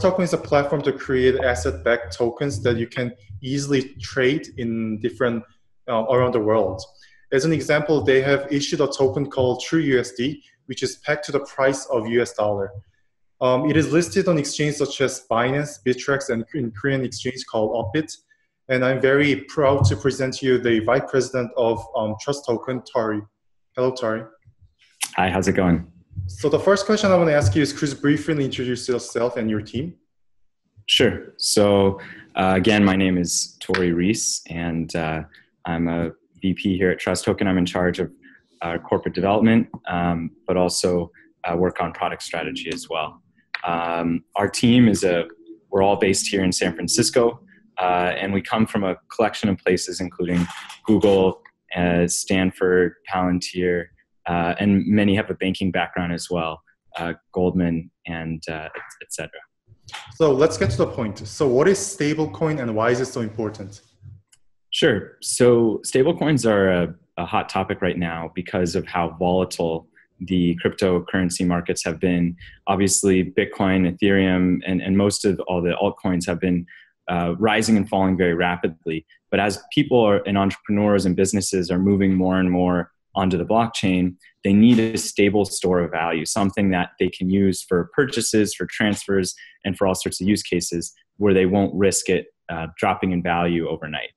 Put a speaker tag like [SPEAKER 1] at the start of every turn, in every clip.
[SPEAKER 1] Token is a platform to create asset-backed tokens that you can easily trade in different uh, around the world. As an example, they have issued a token called TrueUSD, which is pegged to the price of US dollar. Um, it is listed on exchanges such as Binance, Bittrex, and in Korean exchange called Upbit. And I'm very proud to present to you the Vice President of um, Trust Token, Tari. Hello, Tari.
[SPEAKER 2] Hi, how's it going?
[SPEAKER 1] So the first question I want to ask you is, could you briefly introduce yourself and your team?
[SPEAKER 2] Sure. So uh, again, my name is Tory Reiss, and uh, I'm a VP here at Trust Token. I'm in charge of uh, corporate development, um, but also uh, work on product strategy as well. Um, our team is a we're all based here in San Francisco, uh, and we come from a collection of places, including Google, uh, Stanford, Palantir, uh, and many have a banking background as well, uh, Goldman, and etc.
[SPEAKER 1] So let's get to the point. So, what is stablecoin, and why is it so important?
[SPEAKER 2] Sure. So, stablecoins are a, a hot topic right now because of how volatile the cryptocurrency markets have been. Obviously, Bitcoin, Ethereum, and, and most of all the altcoins have been uh, rising and falling very rapidly. But as people are, and entrepreneurs and businesses are moving more and more onto the blockchain, they need a stable store of value, something that they can use for purchases, for transfers, and for all sorts of use cases where they won't risk it uh, dropping in value overnight.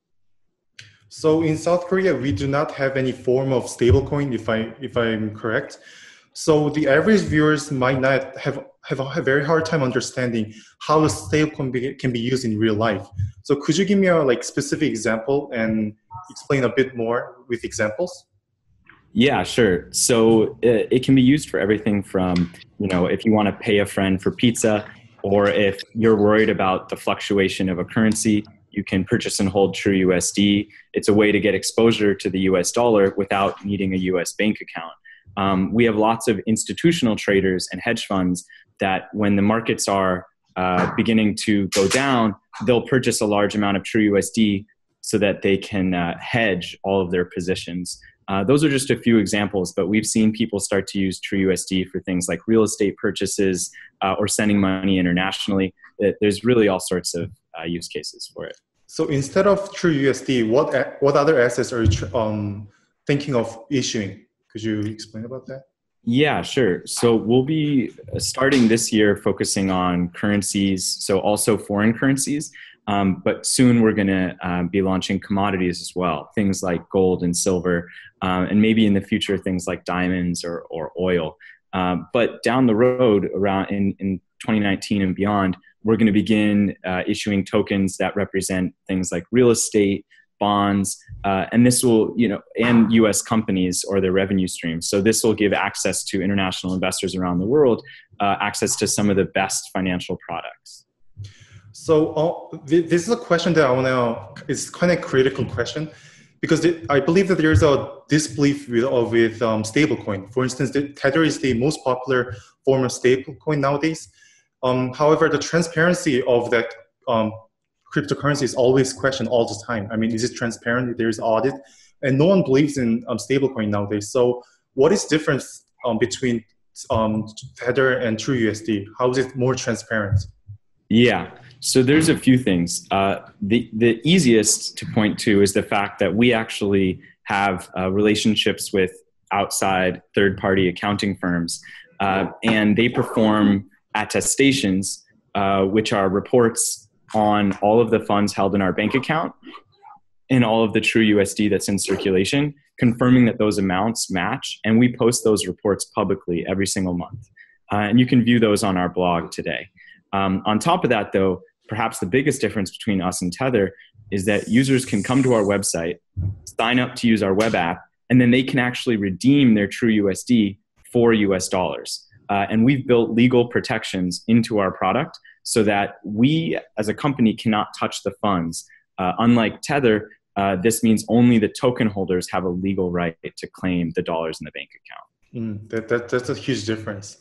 [SPEAKER 1] So in South Korea, we do not have any form of stablecoin, if I if I'm correct. So the average viewers might not have have a very hard time understanding how a stablecoin be, can be used in real life. So could you give me a like specific example and explain a bit more with examples?
[SPEAKER 2] Yeah, sure. So it, uh, it can be used for everything from you know if you want to pay a friend for pizza, or if you're worried about the fluctuation of a currency, you can purchase and hold True USD. It's a way to get exposure to the US dollar without needing a US bank account. Um, we have lots of institutional traders and hedge funds that, when the markets are uh, beginning to go down, they'll purchase a large amount of True USD so that they can uh, hedge all of their positions. Uh, those are just a few examples, but we've seen people start to use TrueUSD for things like real estate purchases uh, or sending money internationally. There's really all sorts of uh, use cases for it.
[SPEAKER 1] So instead of TrueUSD, what what other assets are you um, thinking of issuing? Could you explain about that?
[SPEAKER 2] Yeah, sure. So we'll be starting this year focusing on currencies, so also foreign currencies. Um, but soon we're going to uh, be launching commodities as well, things like gold and silver, um, and maybe in the future things like diamonds or, or oil. Um, but down the road, around in, in 2019 and beyond, we're going to begin uh, issuing tokens that represent things like real estate, bonds, uh, and this will, you know, and U.S. companies or their revenue streams. So this will give access to international investors around the world uh, access to some of the best financial products.
[SPEAKER 1] So uh, this is a question that I want to. It's kind of critical question because I believe that there's a disbelief with, uh, with um, stablecoin. For instance, the Tether is the most popular form of stablecoin nowadays um, however, the transparency of that um, cryptocurrency is always questioned all the time. I mean, is it transparent? There's audit, and no one believes in um, stablecoin nowadays. So, what is difference um, between um, Tether and True USD? How is it more transparent?
[SPEAKER 2] Yeah. So there's a few things. Uh, the the easiest to point to is the fact that we actually have uh, relationships with outside third party accounting firms, uh, and they perform attestations, uh, which are reports on all of the funds held in our bank account and all of the true USD that's in circulation, confirming that those amounts match. And we post those reports publicly every single month. Uh, and you can view those on our blog today. Um, on top of that, though, perhaps the biggest difference between us and Tether is that users can come to our website, sign up to use our web app, and then they can actually redeem their true USD for US dollars. Uh, and we've built legal protections into our product so that we as a company cannot touch the funds. Uh, unlike Tether, uh, this means only the token holders have a legal right to claim the dollars in the bank account.
[SPEAKER 1] Mm, that, that, that's a huge difference.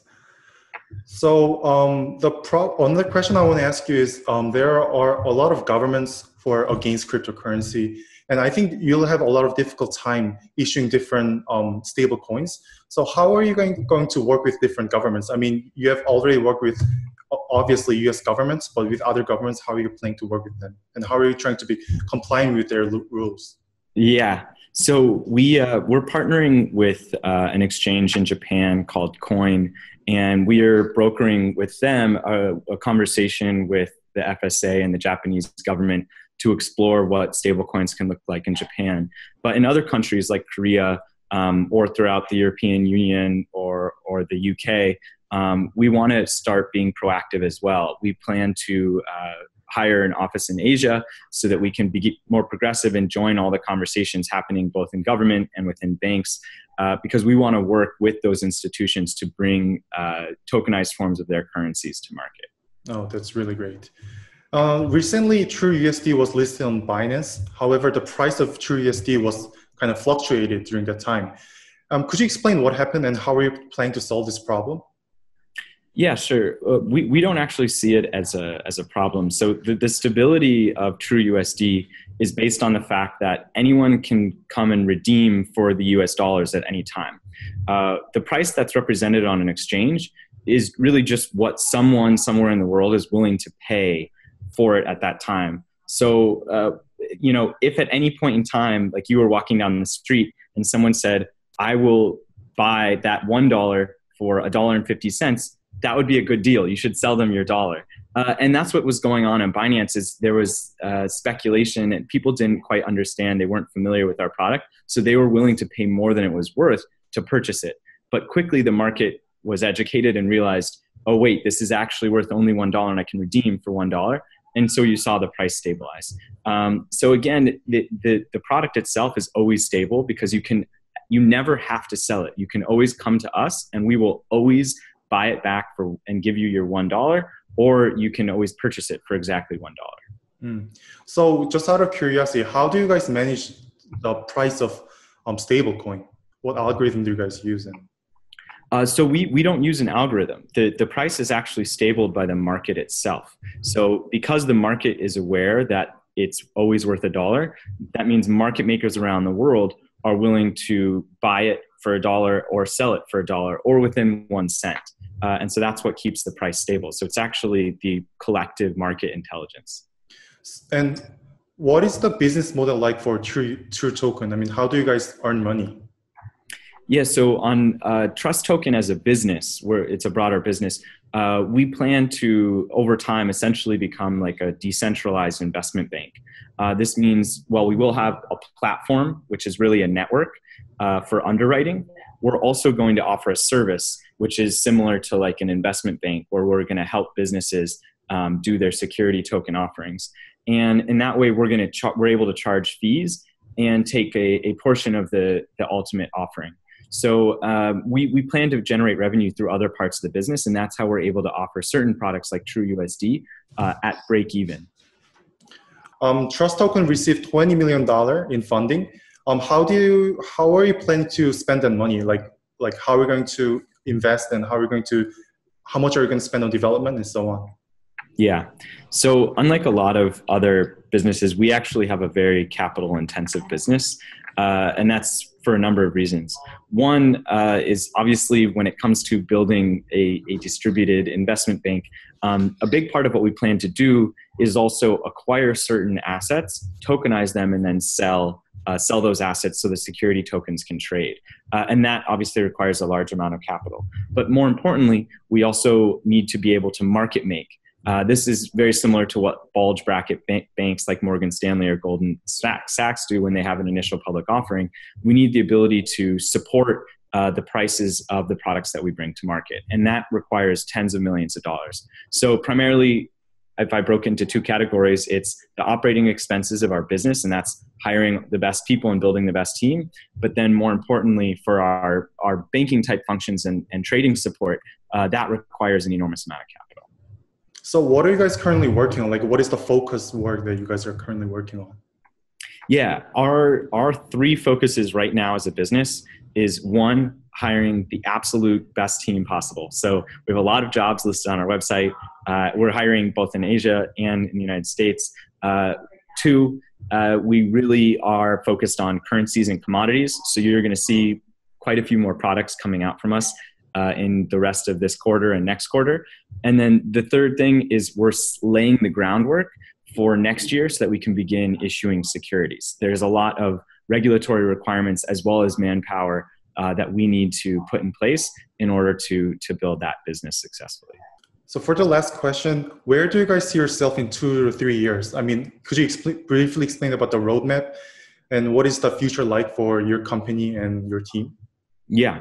[SPEAKER 1] So um, the pro- another question I want to ask you is um, there are a lot of governments for against cryptocurrency, and I think you'll have a lot of difficult time issuing different um, stable coins. So how are you going going to work with different governments? I mean, you have already worked with obviously U.S. governments, but with other governments, how are you planning to work with them, and how are you trying to be complying with their rules?
[SPEAKER 2] Yeah. So we uh, we're partnering with uh, an exchange in Japan called Coin, and we are brokering with them a, a, conversation with the FSA and the Japanese government to explore what stablecoins can look like in Japan. But in other countries like Korea um, or throughout the European Union or or the UK, um, we want to start being proactive as well. We plan to uh, hire an office in Asia so that we can be more progressive and join all the conversations happening both in government and within banks. Uh, because we want to work with those institutions to bring uh, tokenized forms of their currencies to market.
[SPEAKER 1] Oh, that's really great. Uh, recently, TrueUSD was listed on Binance. However, the price of TrueUSD was kind of fluctuated during that time. Um, could you explain what happened and how are you planning to solve this problem?
[SPEAKER 2] Yeah, sure. Uh, we, we don't actually see it as a, as a problem. So the, the stability of TrueUSD is based on the fact that anyone can come and redeem for the US dollars at any time. Uh, the price that's represented on an exchange is really just what someone somewhere in the world is willing to pay for it at that time. So, uh, you know, if at any point in time, like you were walking down the street and someone said, I will buy that $1 for a dollar and 50 cents, that would be a good deal. You should sell them your dollar. Uh, and that's what was going on in Binance is there was uh, speculation and people didn't quite understand. They weren't familiar with our product. So they were willing to pay more than it was worth to purchase it. But quickly the market was educated and realized, oh, wait, this is actually worth only $1 and I can redeem for $1. And so you saw the price stabilize. Um, so again, the, the, the product itself is always stable because you can you never have to sell it. You can always come to us and we will always buy it back for and give you your one dollar, or you can always purchase it for exactly one dollar.
[SPEAKER 1] Mm. So, just out of curiosity, how do you guys manage the price of um, stablecoin? What algorithm do you guys use?
[SPEAKER 2] Uh, so we, we don't use an algorithm. The, the price is actually stable by the market itself. So because the market is aware that it's always worth a dollar, that means market makers around the world are willing to buy it for a dollar or sell it for a dollar or within one cent. Uh, and so that's what keeps the price stable. So it's actually the collective market intelligence.
[SPEAKER 1] And what is the business model like for True, True Token? I mean, how do you guys earn money?
[SPEAKER 2] Yeah, so on uh, Trust Token as a business, where it's a broader business, uh, we plan to over time essentially become like a decentralized investment bank. Uh, this means, well, we will have a platform, which is really a network uh, for underwriting. We're also going to offer a service which is similar to like an investment bank where we're going to help businesses um, do their security token offerings and in that way we're going to char- we're able to charge fees and take a, a portion of the the ultimate offering so um, we, we plan to generate revenue through other parts of the business and that's how we're able to offer certain products like true usd uh, at break even.
[SPEAKER 1] Um, trust token received $20 million in funding. Um, how do you how are you planning to spend that money? Like like how are we going to invest and how are you going to how much are we going to spend on development and so on?
[SPEAKER 2] Yeah. So unlike a lot of other businesses we actually have a very capital intensive business uh, and that's for a number of reasons one uh, is obviously when it comes to building a, a distributed investment bank um, a big part of what we plan to do is also acquire certain assets tokenize them and then sell uh, sell those assets so the security tokens can trade. Uh, and that obviously requires a large amount of capital. But more importantly, we also need to be able to market make. Uh, this is very similar to what bulge bracket bank- banks like Morgan Stanley or Goldman Sachs do when they have an initial public offering. We need the ability to support uh, the prices of the products that we bring to market. And that requires tens of millions of dollars. So, primarily, if I broke into two categories, it's the operating expenses of our business, and that's hiring the best people and building the best team. But then, more importantly, for our, our banking type functions and, and trading support, uh, that requires an enormous amount of capital.
[SPEAKER 1] So, what are you guys currently working on? Like, what is the focus work that you guys are currently working on?
[SPEAKER 2] Yeah, our our three focuses right now as a business is one hiring the absolute best team possible. So we have a lot of jobs listed on our website. Uh, we're hiring both in Asia and in the United States. Uh, two, uh, we really are focused on currencies and commodities. So you're going to see quite a few more products coming out from us uh, in the rest of this quarter and next quarter. And then the third thing is we're laying the groundwork for next year so that we can begin issuing securities. There's a lot of regulatory requirements as well as manpower uh, that we need to put in place in order to to build that business successfully.
[SPEAKER 1] So for the last question, where do you guys see yourself in two or three years? I mean, could you expl- briefly explain about the roadmap and what is the future like for your company and your team?
[SPEAKER 2] Yeah.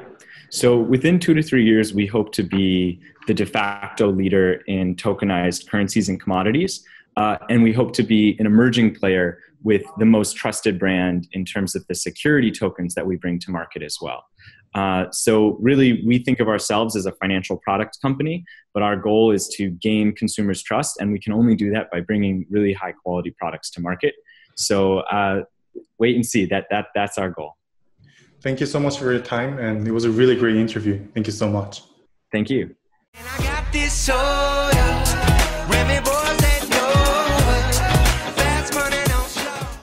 [SPEAKER 2] So within two to three years, we hope to be the de facto leader in tokenized currencies and commodities. Uh, and we hope to be an emerging player with the most trusted brand in terms of the security tokens that we bring to market as well. Uh, so, really, we think of ourselves as a financial product company, but our goal is to gain consumers' trust, and we can only do that by bringing really high quality products to market. So, uh, wait and see. That that that's our goal.
[SPEAKER 1] Thank you so much for your time, and it was a really great interview. Thank you so much.
[SPEAKER 2] Thank you.